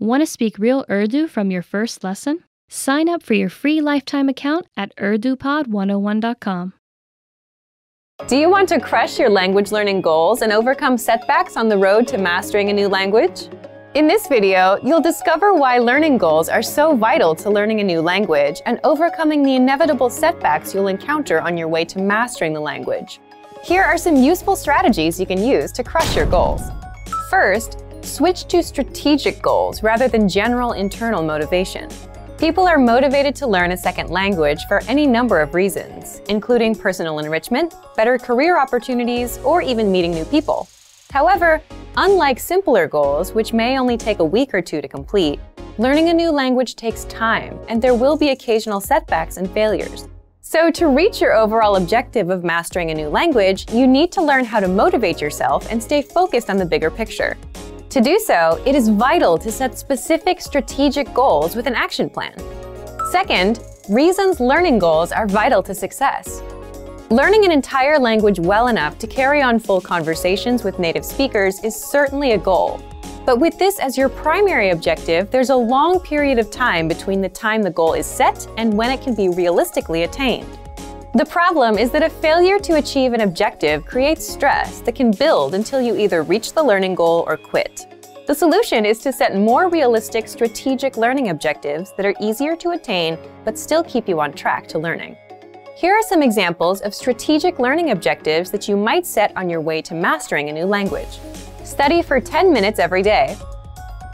Want to speak real Urdu from your first lesson? Sign up for your free lifetime account at urdupod101.com. Do you want to crush your language learning goals and overcome setbacks on the road to mastering a new language? In this video, you'll discover why learning goals are so vital to learning a new language and overcoming the inevitable setbacks you'll encounter on your way to mastering the language. Here are some useful strategies you can use to crush your goals. First, switch to strategic goals rather than general internal motivation. People are motivated to learn a second language for any number of reasons, including personal enrichment, better career opportunities, or even meeting new people. However, unlike simpler goals, which may only take a week or two to complete, learning a new language takes time, and there will be occasional setbacks and failures. So to reach your overall objective of mastering a new language, you need to learn how to motivate yourself and stay focused on the bigger picture. To do so, it is vital to set specific strategic goals with an action plan. Second, reasons learning goals are vital to success. Learning an entire language well enough to carry on full conversations with native speakers is certainly a goal. But with this as your primary objective, there's a long period of time between the time the goal is set and when it can be realistically attained. The problem is that a failure to achieve an objective creates stress that can build until you either reach the learning goal or quit. The solution is to set more realistic strategic learning objectives that are easier to attain but still keep you on track to learning. Here are some examples of strategic learning objectives that you might set on your way to mastering a new language. Study for 10 minutes every day.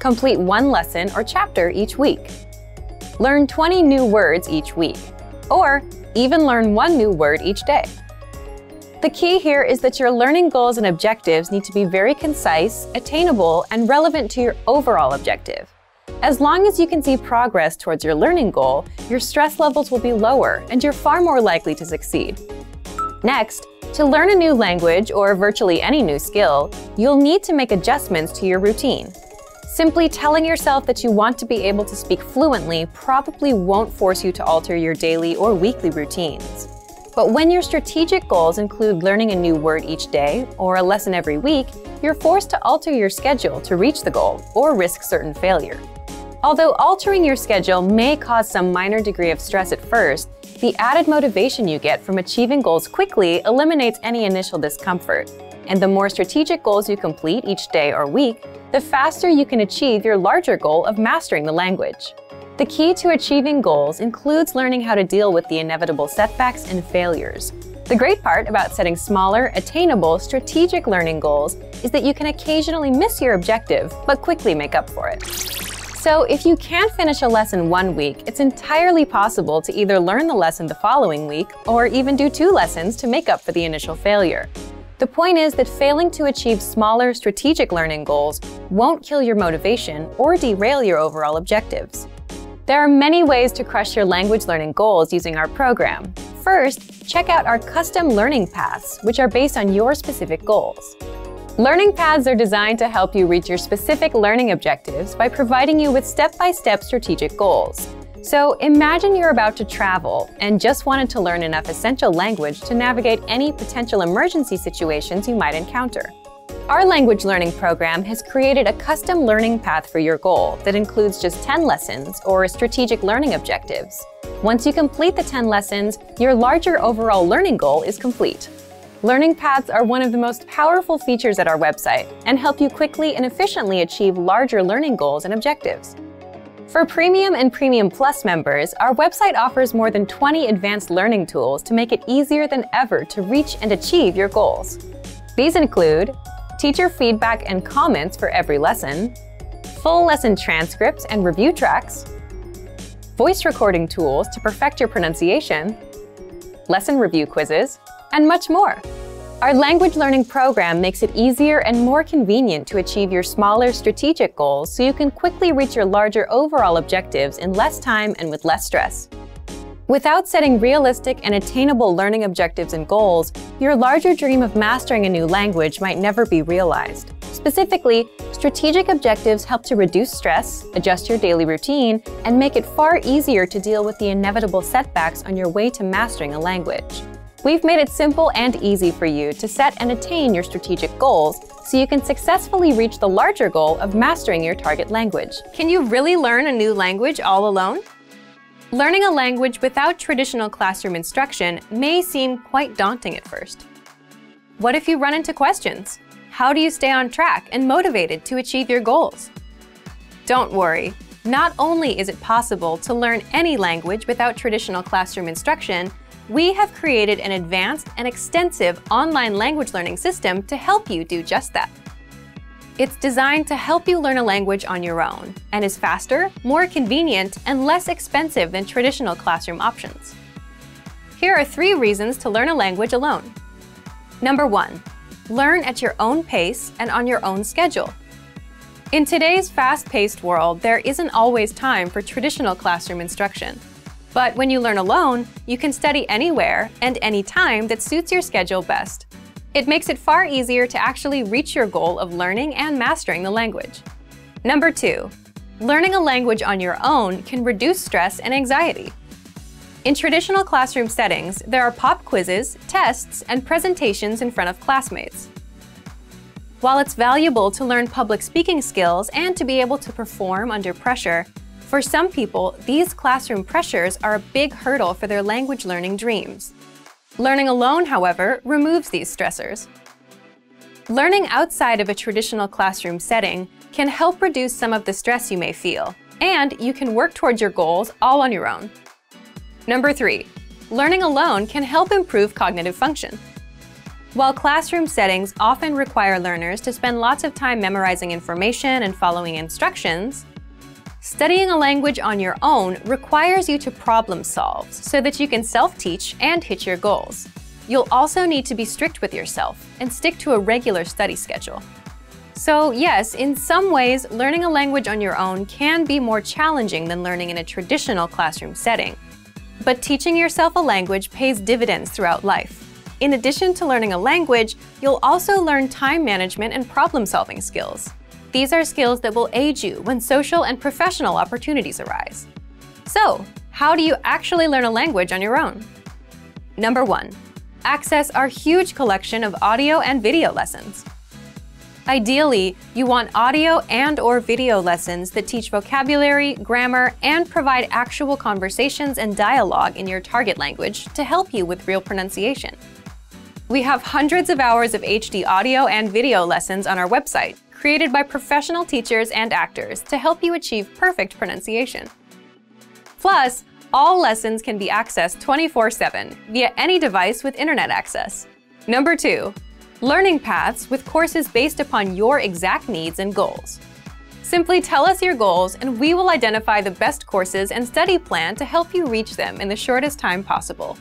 Complete one lesson or chapter each week. Learn 20 new words each week. Or even learn one new word each day. The key here is that your learning goals and objectives need to be very concise, attainable, and relevant to your overall objective. As long as you can see progress towards your learning goal, your stress levels will be lower and you're far more likely to succeed. Next, to learn a new language or virtually any new skill, you'll need to make adjustments to your routine. Simply telling yourself that you want to be able to speak fluently probably won't force you to alter your daily or weekly routines. But when your strategic goals include learning a new word each day or a lesson every week, you're forced to alter your schedule to reach the goal or risk certain failure. Although altering your schedule may cause some minor degree of stress at first, the added motivation you get from achieving goals quickly eliminates any initial discomfort. And the more strategic goals you complete each day or week, the faster you can achieve your larger goal of mastering the language. The key to achieving goals includes learning how to deal with the inevitable setbacks and failures. The great part about setting smaller, attainable, strategic learning goals is that you can occasionally miss your objective, but quickly make up for it. So if you can't finish a lesson one week, it's entirely possible to either learn the lesson the following week or even do two lessons to make up for the initial failure. The point is that failing to achieve smaller strategic learning goals won't kill your motivation or derail your overall objectives. There are many ways to crush your language learning goals using our program. First, check out our custom learning paths, which are based on your specific goals. Learning paths are designed to help you reach your specific learning objectives by providing you with step-by-step strategic goals. So imagine you're about to travel and just wanted to learn enough essential language to navigate any potential emergency situations you might encounter. Our language learning program has created a custom learning path for your goal that includes just 10 lessons or strategic learning objectives. Once you complete the 10 lessons, your larger overall learning goal is complete. Learning paths are one of the most powerful features at our website and help you quickly and efficiently achieve larger learning goals and objectives. For Premium and Premium Plus members, our website offers more than 20 advanced learning tools to make it easier than ever to reach and achieve your goals. These include teacher feedback and comments for every lesson, full lesson transcripts and review tracks, voice recording tools to perfect your pronunciation, lesson review quizzes, and much more. Our language learning program makes it easier and more convenient to achieve your smaller strategic goals so you can quickly reach your larger overall objectives in less time and with less stress. Without setting realistic and attainable learning objectives and goals, your larger dream of mastering a new language might never be realized. Specifically, strategic objectives help to reduce stress, adjust your daily routine, and make it far easier to deal with the inevitable setbacks on your way to mastering a language. We've made it simple and easy for you to set and attain your strategic goals so you can successfully reach the larger goal of mastering your target language. Can you really learn a new language all alone? Learning a language without traditional classroom instruction may seem quite daunting at first. What if you run into questions? How do you stay on track and motivated to achieve your goals? Don't worry. Not only is it possible to learn any language without traditional classroom instruction, we have created an advanced and extensive online language learning system to help you do just that. It's designed to help you learn a language on your own and is faster, more convenient, and less expensive than traditional classroom options. Here are three reasons to learn a language alone. Number one, learn at your own pace and on your own schedule. In today's fast-paced world, there isn't always time for traditional classroom instruction. But when you learn alone, you can study anywhere and anytime that suits your schedule best. It makes it far easier to actually reach your goal of learning and mastering the language. Number two, learning a language on your own can reduce stress and anxiety. In traditional classroom settings, there are pop quizzes, tests, and presentations in front of classmates. While it's valuable to learn public speaking skills and to be able to perform under pressure, for some people, these classroom pressures are a big hurdle for their language learning dreams. Learning alone, however, removes these stressors. Learning outside of a traditional classroom setting can help reduce some of the stress you may feel, and you can work towards your goals all on your own. Number three, learning alone can help improve cognitive function. While classroom settings often require learners to spend lots of time memorizing information and following instructions, Studying a language on your own requires you to problem solve so that you can self-teach and hit your goals. You'll also need to be strict with yourself and stick to a regular study schedule. So yes, in some ways, learning a language on your own can be more challenging than learning in a traditional classroom setting. But teaching yourself a language pays dividends throughout life. In addition to learning a language, you'll also learn time management and problem-solving skills. These are skills that will aid you when social and professional opportunities arise. So, how do you actually learn a language on your own? Number one, access our huge collection of audio and video lessons. Ideally, you want audio and or video lessons that teach vocabulary, grammar, and provide actual conversations and dialogue in your target language to help you with real pronunciation. We have hundreds of hours of HD audio and video lessons on our website, created by professional teachers and actors to help you achieve perfect pronunciation. Plus, all lessons can be accessed 24-7 via any device with internet access. Number 2. Learning paths with courses based upon your exact needs and goals. Simply tell us your goals and we will identify the best courses and study plan to help you reach them in the shortest time possible.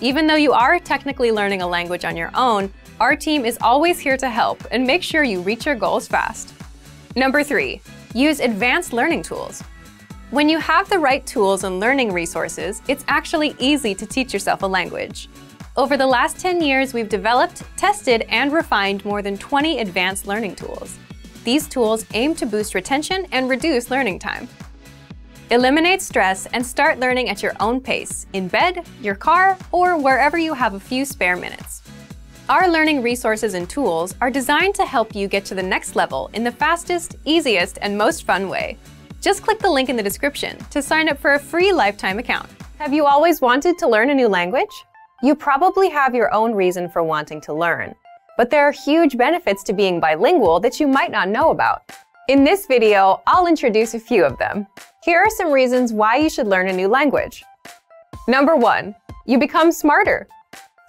Even though you are technically learning a language on your own, our team is always here to help and make sure you reach your goals fast. Number three, use advanced learning tools. When you have the right tools and learning resources, it's actually easy to teach yourself a language. Over the last 10 years, we've developed, tested, and refined more than 20 advanced learning tools. These tools aim to boost retention and reduce learning time. Eliminate stress and start learning at your own pace, in bed, your car, or wherever you have a few spare minutes. Our learning resources and tools are designed to help you get to the next level in the fastest, easiest, and most fun way. Just click the link in the description to sign up for a free lifetime account. Have you always wanted to learn a new language? You probably have your own reason for wanting to learn, but there are huge benefits to being bilingual that you might not know about. In this video, I'll introduce a few of them. Here are some reasons why you should learn a new language. Number one, you become smarter.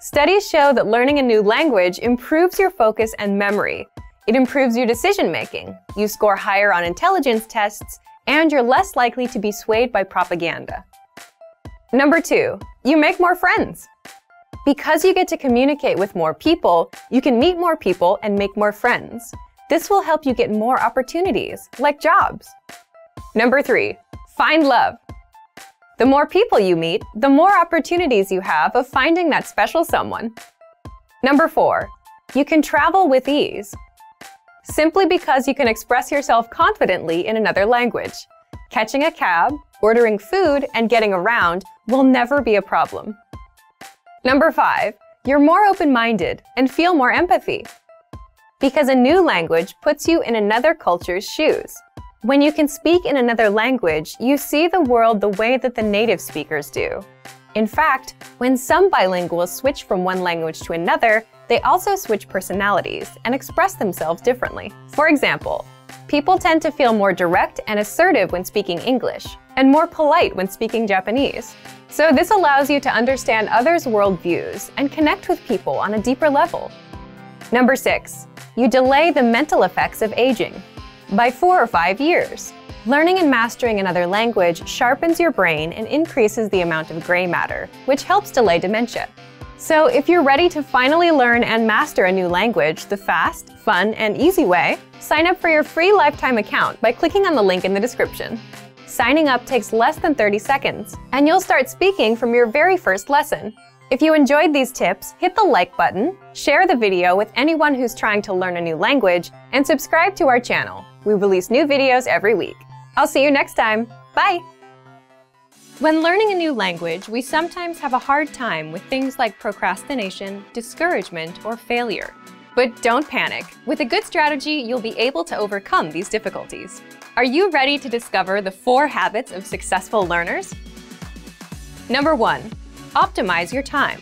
Studies show that learning a new language improves your focus and memory. It improves your decision making. You score higher on intelligence tests, and you're less likely to be swayed by propaganda. Number two, you make more friends. Because you get to communicate with more people, you can meet more people and make more friends. This will help you get more opportunities, like jobs. Number three, find love. The more people you meet, the more opportunities you have of finding that special someone. Number four, you can travel with ease. Simply because you can express yourself confidently in another language. Catching a cab, ordering food, and getting around will never be a problem. Number five, you're more open-minded and feel more empathy. Because a new language puts you in another culture's shoes. When you can speak in another language, you see the world the way that the native speakers do. In fact, when some bilinguals switch from one language to another, they also switch personalities and express themselves differently. For example, people tend to feel more direct and assertive when speaking English, and more polite when speaking Japanese. So this allows you to understand others' worldviews and connect with people on a deeper level. Number 6. You delay the mental effects of aging by four or five years. Learning and mastering another language sharpens your brain and increases the amount of gray matter, which helps delay dementia. So if you're ready to finally learn and master a new language the fast, fun, and easy way, sign up for your free lifetime account by clicking on the link in the description. Signing up takes less than 30 seconds, and you'll start speaking from your very first lesson. If you enjoyed these tips, hit the like button, share the video with anyone who's trying to learn a new language, and subscribe to our channel. We release new videos every week. I'll see you next time. Bye! When learning a new language, we sometimes have a hard time with things like procrastination, discouragement, or failure. But don't panic. With a good strategy, you'll be able to overcome these difficulties. Are you ready to discover the four habits of successful learners? Number one, optimize your time.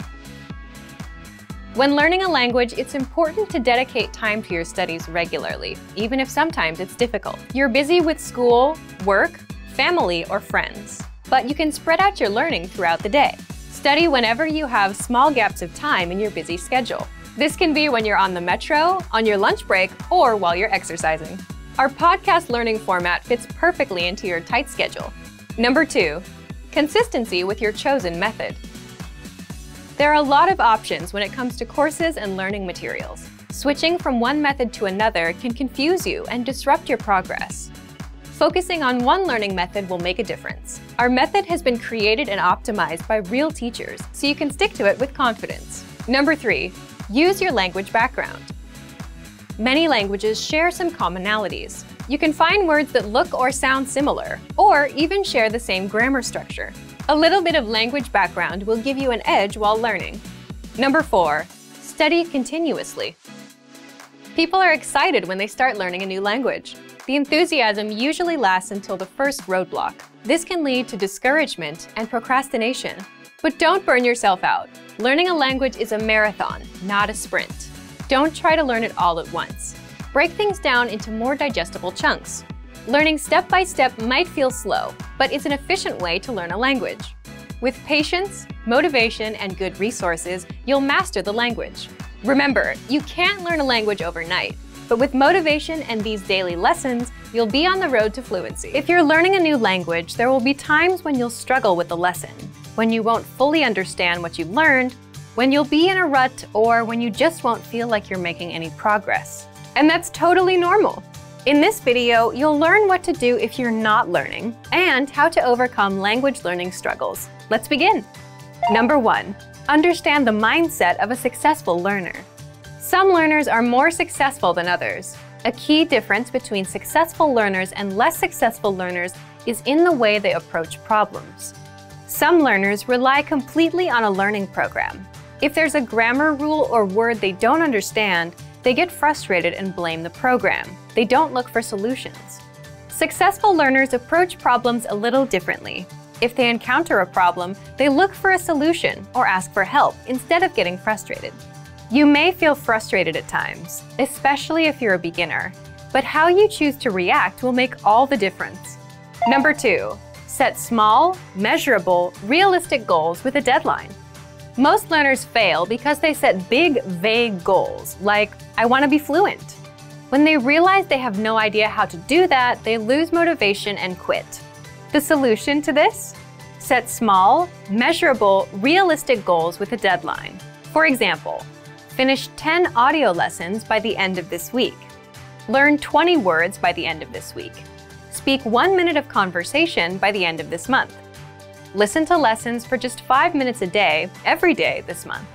When learning a language, it's important to dedicate time to your studies regularly, even if sometimes it's difficult. You're busy with school, work, family, or friends, but you can spread out your learning throughout the day. Study whenever you have small gaps of time in your busy schedule. This can be when you're on the metro, on your lunch break, or while you're exercising. Our podcast learning format fits perfectly into your tight schedule. Number two, consistency with your chosen method. There are a lot of options when it comes to courses and learning materials. Switching from one method to another can confuse you and disrupt your progress. Focusing on one learning method will make a difference. Our method has been created and optimized by real teachers, so you can stick to it with confidence. Number three, use your language background. Many languages share some commonalities. You can find words that look or sound similar, or even share the same grammar structure. A little bit of language background will give you an edge while learning. Number four, study continuously. People are excited when they start learning a new language. The enthusiasm usually lasts until the first roadblock. This can lead to discouragement and procrastination. But don't burn yourself out. Learning a language is a marathon, not a sprint. Don't try to learn it all at once. Break things down into more digestible chunks. Learning step by step might feel slow, but it's an efficient way to learn a language. With patience, motivation, and good resources, you'll master the language. Remember, you can't learn a language overnight, but with motivation and these daily lessons, you'll be on the road to fluency. If you're learning a new language, there will be times when you'll struggle with the lesson, when you won't fully understand what you've learned, when you'll be in a rut, or when you just won't feel like you're making any progress. And that's totally normal. In this video, you'll learn what to do if you're not learning and how to overcome language learning struggles. Let's begin. Number one, understand the mindset of a successful learner. Some learners are more successful than others. A key difference between successful learners and less successful learners is in the way they approach problems. Some learners rely completely on a learning program. If there's a grammar rule or word they don't understand, they get frustrated and blame the program. They don't look for solutions. Successful learners approach problems a little differently. If they encounter a problem, they look for a solution or ask for help instead of getting frustrated. You may feel frustrated at times, especially if you're a beginner, but how you choose to react will make all the difference. Number two, set small, measurable, realistic goals with a deadline. Most learners fail because they set big, vague goals, like, I want to be fluent. When they realize they have no idea how to do that, they lose motivation and quit. The solution to this? Set small, measurable, realistic goals with a deadline. For example, finish 10 audio lessons by the end of this week. Learn 20 words by the end of this week. Speak one minute of conversation by the end of this month. Listen to lessons for just five minutes a day, every day this month.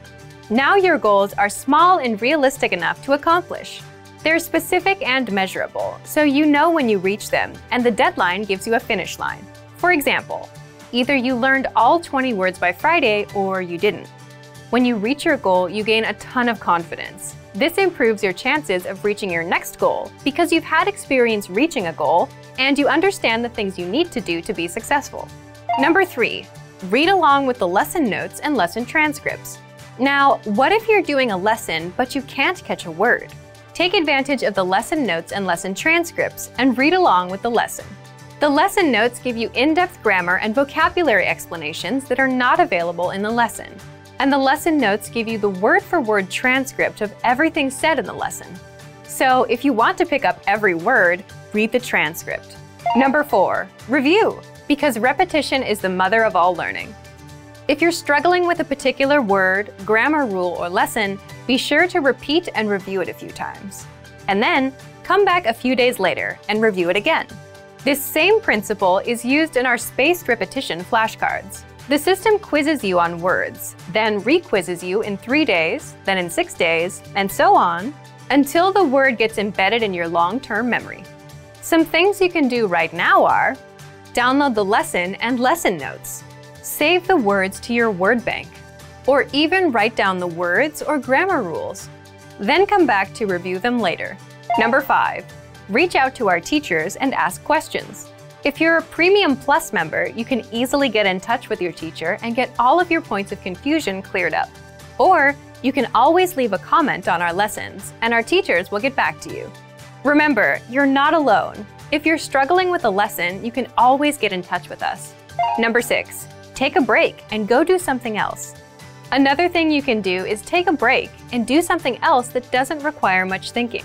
Now your goals are small and realistic enough to accomplish. They're specific and measurable, so you know when you reach them, and the deadline gives you a finish line. For example, either you learned all 20 words by Friday or you didn't. When you reach your goal, you gain a ton of confidence. This improves your chances of reaching your next goal because you've had experience reaching a goal and you understand the things you need to do to be successful. Number three, read along with the lesson notes and lesson transcripts. Now, what if you're doing a lesson but you can't catch a word? Take advantage of the lesson notes and lesson transcripts and read along with the lesson. The lesson notes give you in-depth grammar and vocabulary explanations that are not available in the lesson and the lesson notes give you the word-for-word transcript of everything said in the lesson. So if you want to pick up every word, read the transcript. Number four, review, because repetition is the mother of all learning. If you're struggling with a particular word, grammar rule, or lesson, be sure to repeat and review it a few times. And then, come back a few days later and review it again. This same principle is used in our spaced repetition flashcards. The system quizzes you on words, then requizzes you in three days, then in six days, and so on, until the word gets embedded in your long-term memory. Some things you can do right now are download the lesson and lesson notes, save the words to your word bank, or even write down the words or grammar rules. Then come back to review them later. Number 5. Reach out to our teachers and ask questions. If you're a Premium Plus member, you can easily get in touch with your teacher and get all of your points of confusion cleared up. Or you can always leave a comment on our lessons, and our teachers will get back to you. Remember, you're not alone. If you're struggling with a lesson, you can always get in touch with us. Number 6. Take a break and go do something else. Another thing you can do is take a break and do something else that doesn't require much thinking.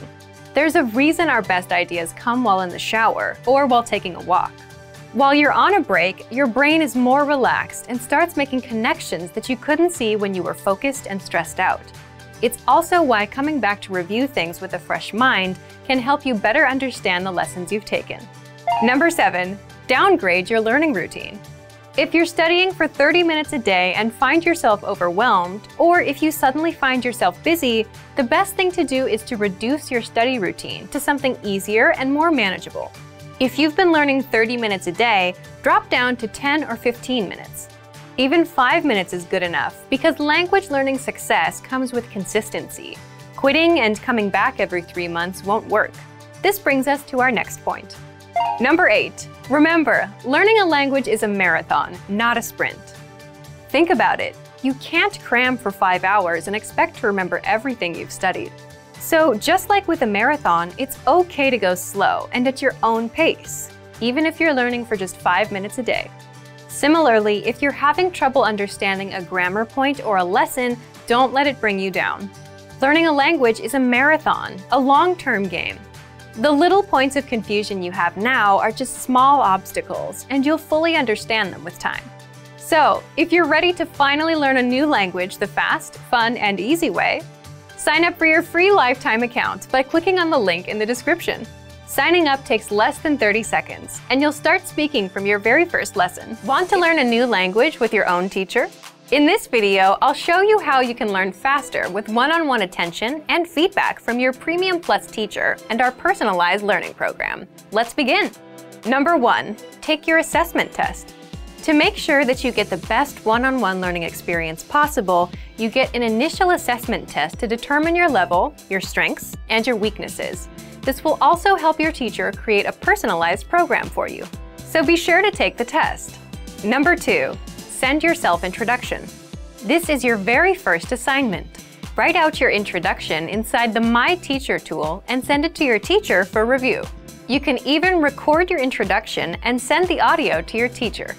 There's a reason our best ideas come while in the shower or while taking a walk. While you're on a break, your brain is more relaxed and starts making connections that you couldn't see when you were focused and stressed out. It's also why coming back to review things with a fresh mind can help you better understand the lessons you've taken. Number 7. Downgrade your learning routine. If you're studying for 30 minutes a day and find yourself overwhelmed, or if you suddenly find yourself busy, the best thing to do is to reduce your study routine to something easier and more manageable. If you've been learning 30 minutes a day, drop down to 10 or 15 minutes. Even 5 minutes is good enough because language learning success comes with consistency. Quitting and coming back every 3 months won't work. This brings us to our next point. Number 8. Remember, learning a language is a marathon, not a sprint. Think about it. You can't cram for five hours and expect to remember everything you've studied. So just like with a marathon, it's okay to go slow and at your own pace, even if you're learning for just five minutes a day. Similarly, if you're having trouble understanding a grammar point or a lesson, don't let it bring you down. Learning a language is a marathon, a long-term game, the little points of confusion you have now are just small obstacles, and you'll fully understand them with time. So, if you're ready to finally learn a new language the fast, fun, and easy way, sign up for your free lifetime account by clicking on the link in the description. Signing up takes less than 30 seconds, and you'll start speaking from your very first lesson. Want to learn a new language with your own teacher? In this video, I'll show you how you can learn faster with one-on-one -on -one attention and feedback from your Premium Plus teacher and our personalized learning program. Let's begin. Number one, take your assessment test. To make sure that you get the best one-on-one -on -one learning experience possible, you get an initial assessment test to determine your level, your strengths, and your weaknesses. This will also help your teacher create a personalized program for you. So be sure to take the test. Number two, send your self-introduction. This is your very first assignment. Write out your introduction inside the My Teacher tool and send it to your teacher for review. You can even record your introduction and send the audio to your teacher.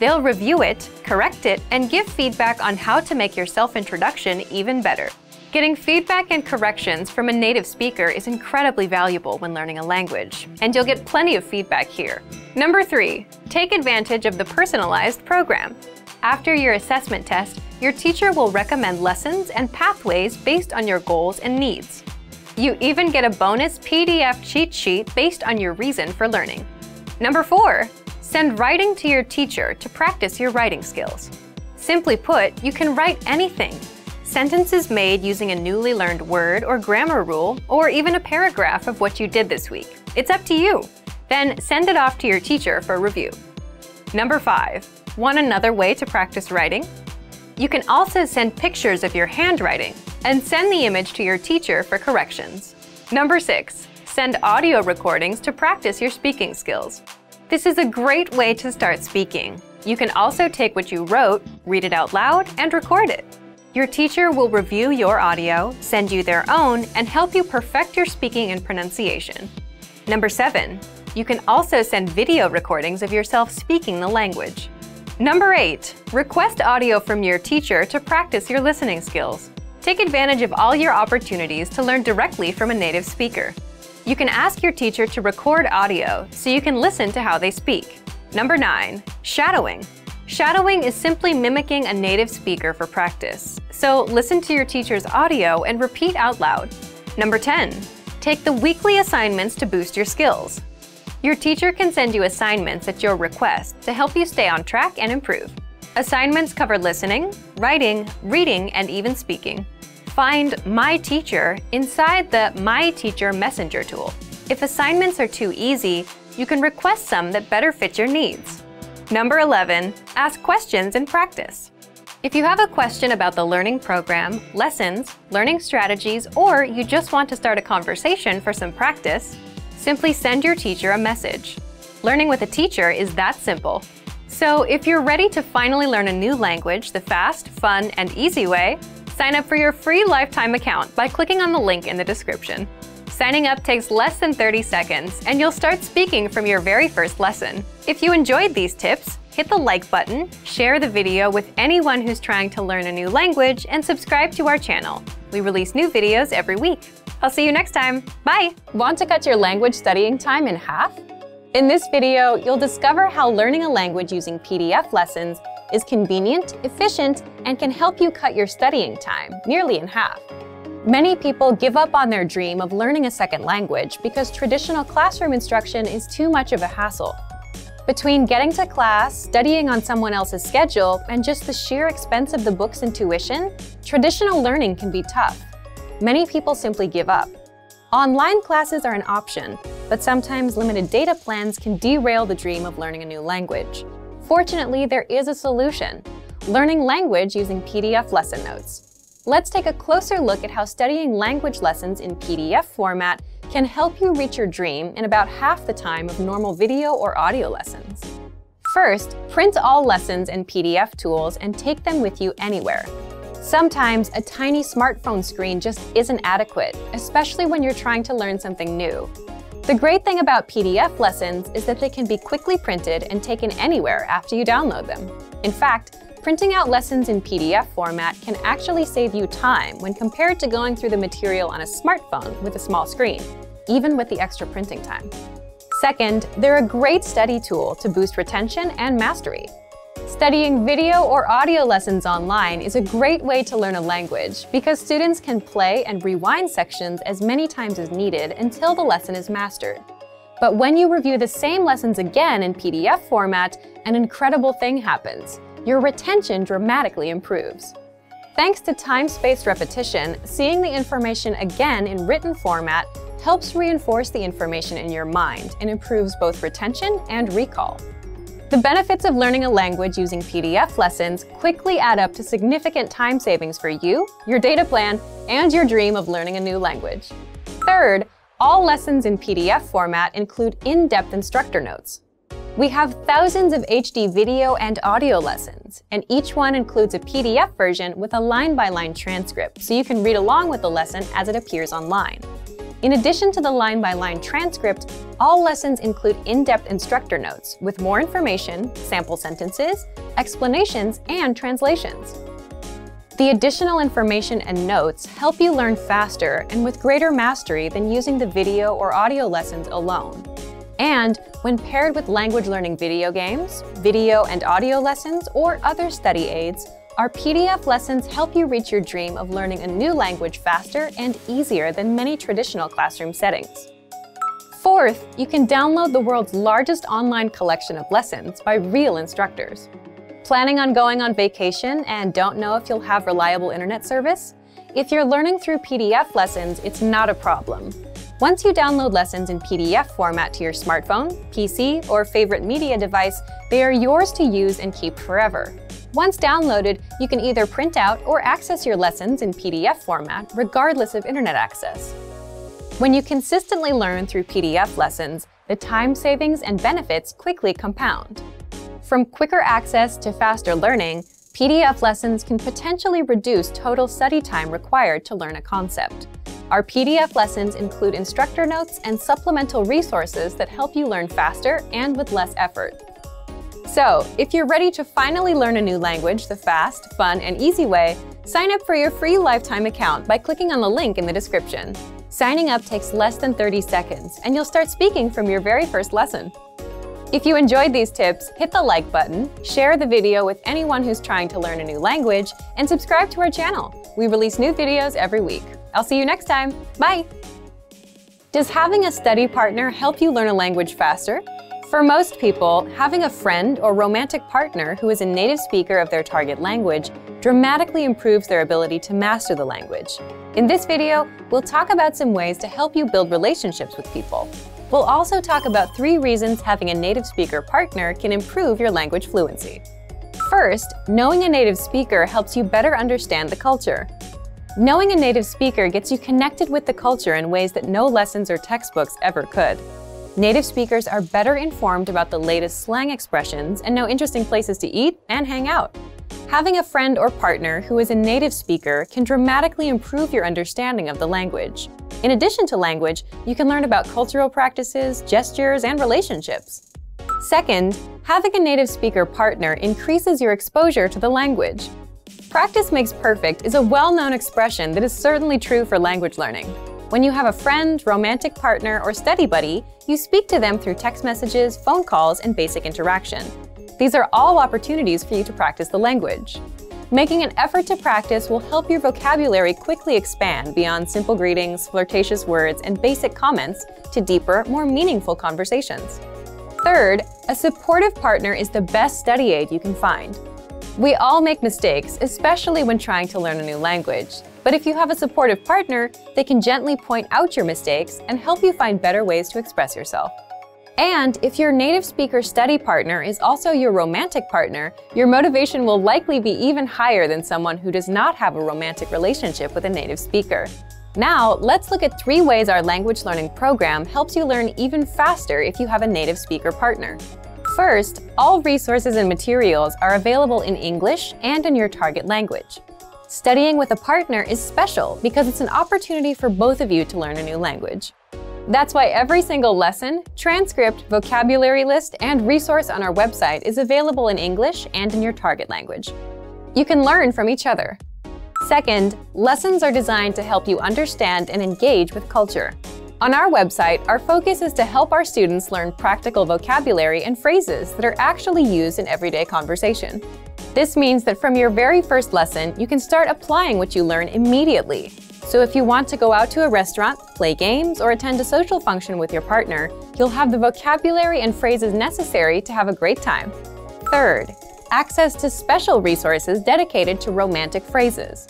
They'll review it, correct it, and give feedback on how to make your self-introduction even better. Getting feedback and corrections from a native speaker is incredibly valuable when learning a language, and you'll get plenty of feedback here. Number three, take advantage of the personalized program. After your assessment test, your teacher will recommend lessons and pathways based on your goals and needs. You even get a bonus PDF cheat sheet based on your reason for learning. Number four, send writing to your teacher to practice your writing skills. Simply put, you can write anything, sentences made using a newly learned word or grammar rule, or even a paragraph of what you did this week. It's up to you. Then send it off to your teacher for review. Number 5. Want another way to practice writing? You can also send pictures of your handwriting. and send the image to your teacher for corrections. Number 6. Send audio recordings to practice your speaking skills. This is a great way to start speaking. You can also take what you wrote, read it out loud, and record it. Your teacher will review your audio, send you their own, and help you perfect your speaking and pronunciation. Number 7. You can also send video recordings of yourself speaking the language. Number 8. Request audio from your teacher to practice your listening skills. Take advantage of all your opportunities to learn directly from a native speaker. You can ask your teacher to record audio so you can listen to how they speak. Number 9. Shadowing. Shadowing is simply mimicking a native speaker for practice. So listen to your teacher's audio and repeat out loud. Number 10. Take the weekly assignments to boost your skills. Your teacher can send you assignments at your request to help you stay on track and improve. Assignments cover listening, writing, reading, and even speaking. Find My Teacher inside the My Teacher Messenger tool. If assignments are too easy, you can request some that better fit your needs. Number 11. Ask questions in practice. If you have a question about the learning program, lessons, learning strategies, or you just want to start a conversation for some practice, simply send your teacher a message. Learning with a teacher is that simple. So if you're ready to finally learn a new language the fast, fun, and easy way, Sign up for your free lifetime account by clicking on the link in the description. Signing up takes less than 30 seconds, and you'll start speaking from your very first lesson. If you enjoyed these tips, hit the like button, share the video with anyone who's trying to learn a new language, and subscribe to our channel. We release new videos every week. I'll see you next time. Bye! Want to cut your language studying time in half? In this video, you'll discover how learning a language using PDF lessons is convenient, efficient, and can help you cut your studying time nearly in half. Many people give up on their dream of learning a second language because traditional classroom instruction is too much of a hassle. Between getting to class, studying on someone else's schedule, and just the sheer expense of the books and tuition, traditional learning can be tough. Many people simply give up. Online classes are an option, but sometimes limited data plans can derail the dream of learning a new language. Fortunately, there is a solution learning language using PDF lesson notes. Let's take a closer look at how studying language lessons in PDF format can help you reach your dream in about half the time of normal video or audio lessons. First, print all lessons in PDF tools and take them with you anywhere. Sometimes a tiny smartphone screen just isn't adequate, especially when you're trying to learn something new. The great thing about PDF lessons is that they can be quickly printed and taken anywhere after you download them. In fact, printing out lessons in PDF format can actually save you time when compared to going through the material on a smartphone with a small screen, even with the extra printing time. Second, they're a great study tool to boost retention and mastery. Studying video or audio lessons online is a great way to learn a language because students can play and rewind sections as many times as needed until the lesson is mastered. But when you review the same lessons again in PDF format, an incredible thing happens. Your retention dramatically improves. Thanks to time-spaced repetition, seeing the information again in written format helps reinforce the information in your mind and improves both retention and recall. The benefits of learning a language using PDF lessons quickly add up to significant time savings for you, your data plan, and your dream of learning a new language. Third, all lessons in PDF format include in-depth instructor notes. We have thousands of HD video and audio lessons, and each one includes a PDF version with a line-by-line -line transcript so you can read along with the lesson as it appears online. In addition to the line-by-line -line transcript, all lessons include in-depth instructor notes with more information, sample sentences, explanations, and translations. The additional information and notes help you learn faster and with greater mastery than using the video or audio lessons alone. And when paired with language learning video games, video and audio lessons, or other study aids, our PDF lessons help you reach your dream of learning a new language faster and easier than many traditional classroom settings. Fourth, you can download the world's largest online collection of lessons by real instructors. Planning on going on vacation and don't know if you'll have reliable internet service? If you're learning through PDF lessons, it's not a problem. Once you download lessons in PDF format to your smartphone, PC, or favorite media device, they are yours to use and keep forever. Once downloaded, you can either print out or access your lessons in PDF format, regardless of internet access. When you consistently learn through PDF lessons, the time savings and benefits quickly compound. From quicker access to faster learning, PDF lessons can potentially reduce total study time required to learn a concept. Our PDF lessons include instructor notes and supplemental resources that help you learn faster and with less effort. So, if you're ready to finally learn a new language the fast, fun, and easy way, sign up for your free lifetime account by clicking on the link in the description. Signing up takes less than 30 seconds, and you'll start speaking from your very first lesson. If you enjoyed these tips, hit the like button, share the video with anyone who's trying to learn a new language, and subscribe to our channel. We release new videos every week. I'll see you next time. Bye! Does having a study partner help you learn a language faster? For most people, having a friend or romantic partner who is a native speaker of their target language dramatically improves their ability to master the language. In this video, we'll talk about some ways to help you build relationships with people. We'll also talk about three reasons having a native speaker partner can improve your language fluency. First, knowing a native speaker helps you better understand the culture. Knowing a native speaker gets you connected with the culture in ways that no lessons or textbooks ever could. Native speakers are better informed about the latest slang expressions and know interesting places to eat and hang out. Having a friend or partner who is a native speaker can dramatically improve your understanding of the language. In addition to language, you can learn about cultural practices, gestures, and relationships. Second, having a native speaker partner increases your exposure to the language. Practice makes perfect is a well-known expression that is certainly true for language learning. When you have a friend, romantic partner, or study buddy, you speak to them through text messages, phone calls, and basic interaction. These are all opportunities for you to practice the language. Making an effort to practice will help your vocabulary quickly expand beyond simple greetings, flirtatious words, and basic comments to deeper, more meaningful conversations. Third, a supportive partner is the best study aid you can find. We all make mistakes, especially when trying to learn a new language. But if you have a supportive partner, they can gently point out your mistakes and help you find better ways to express yourself. And if your native speaker study partner is also your romantic partner, your motivation will likely be even higher than someone who does not have a romantic relationship with a native speaker. Now, let's look at three ways our language learning program helps you learn even faster if you have a native speaker partner. First, all resources and materials are available in English and in your target language. Studying with a partner is special because it's an opportunity for both of you to learn a new language. That's why every single lesson, transcript, vocabulary list, and resource on our website is available in English and in your target language. You can learn from each other. Second, lessons are designed to help you understand and engage with culture. On our website, our focus is to help our students learn practical vocabulary and phrases that are actually used in everyday conversation. This means that from your very first lesson, you can start applying what you learn immediately. So if you want to go out to a restaurant, play games, or attend a social function with your partner, you'll have the vocabulary and phrases necessary to have a great time. Third, access to special resources dedicated to romantic phrases.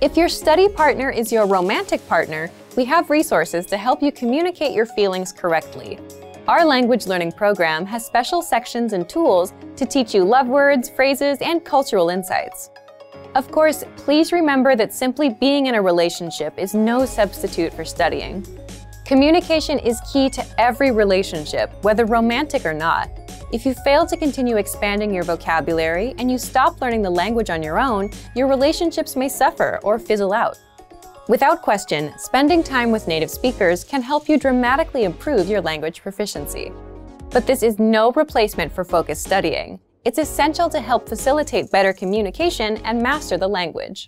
If your study partner is your romantic partner, we have resources to help you communicate your feelings correctly. Our language learning program has special sections and tools to teach you love words, phrases, and cultural insights. Of course, please remember that simply being in a relationship is no substitute for studying. Communication is key to every relationship, whether romantic or not. If you fail to continue expanding your vocabulary and you stop learning the language on your own, your relationships may suffer or fizzle out. Without question, spending time with native speakers can help you dramatically improve your language proficiency. But this is no replacement for focused studying. It's essential to help facilitate better communication and master the language.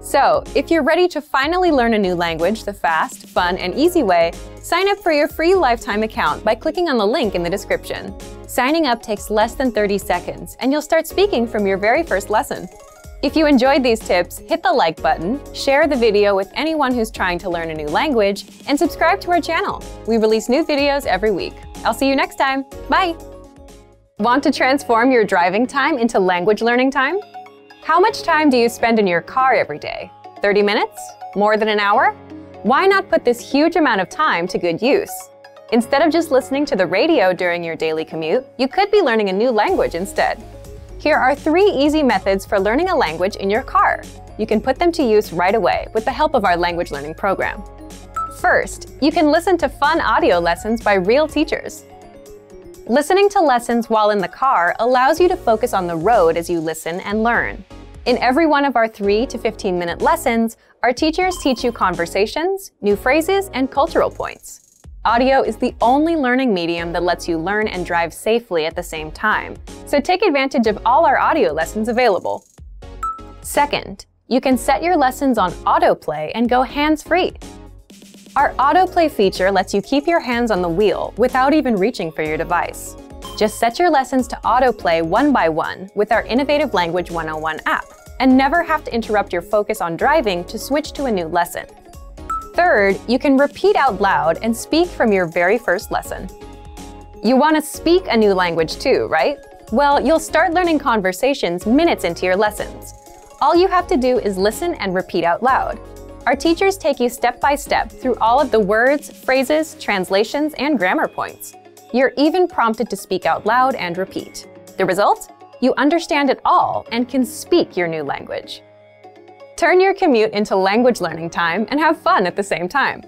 So, if you're ready to finally learn a new language the fast, fun, and easy way, sign up for your free lifetime account by clicking on the link in the description. Signing up takes less than 30 seconds, and you'll start speaking from your very first lesson. If you enjoyed these tips, hit the like button, share the video with anyone who's trying to learn a new language, and subscribe to our channel. We release new videos every week. I'll see you next time. Bye! Want to transform your driving time into language learning time? How much time do you spend in your car every day? 30 minutes? More than an hour? Why not put this huge amount of time to good use? Instead of just listening to the radio during your daily commute, you could be learning a new language instead. Here are three easy methods for learning a language in your car. You can put them to use right away with the help of our language learning program. First, you can listen to fun audio lessons by real teachers. Listening to lessons while in the car allows you to focus on the road as you listen and learn. In every one of our 3 to 15 minute lessons, our teachers teach you conversations, new phrases, and cultural points. Audio is the only learning medium that lets you learn and drive safely at the same time, so take advantage of all our audio lessons available. Second, you can set your lessons on autoplay and go hands-free. Our autoplay feature lets you keep your hands on the wheel without even reaching for your device. Just set your lessons to autoplay one by one with our Innovative Language 101 app and never have to interrupt your focus on driving to switch to a new lesson. Third, you can repeat out loud and speak from your very first lesson. You want to speak a new language too, right? Well, you'll start learning conversations minutes into your lessons. All you have to do is listen and repeat out loud. Our teachers take you step by step through all of the words, phrases, translations, and grammar points. You're even prompted to speak out loud and repeat. The result? You understand it all and can speak your new language. Turn your commute into language learning time and have fun at the same time.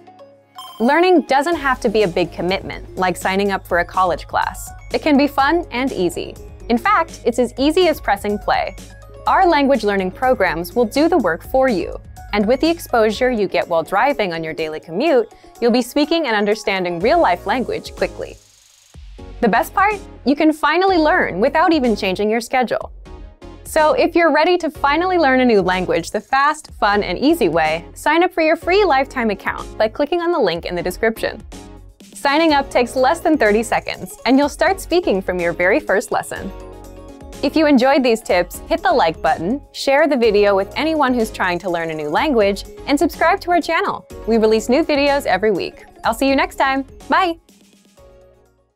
Learning doesn't have to be a big commitment, like signing up for a college class. It can be fun and easy. In fact, it's as easy as pressing play. Our language learning programs will do the work for you, and with the exposure you get while driving on your daily commute, you'll be speaking and understanding real-life language quickly. The best part? You can finally learn without even changing your schedule. So if you're ready to finally learn a new language the fast, fun, and easy way, sign up for your free lifetime account by clicking on the link in the description. Signing up takes less than 30 seconds, and you'll start speaking from your very first lesson. If you enjoyed these tips, hit the like button, share the video with anyone who's trying to learn a new language, and subscribe to our channel. We release new videos every week. I'll see you next time. Bye!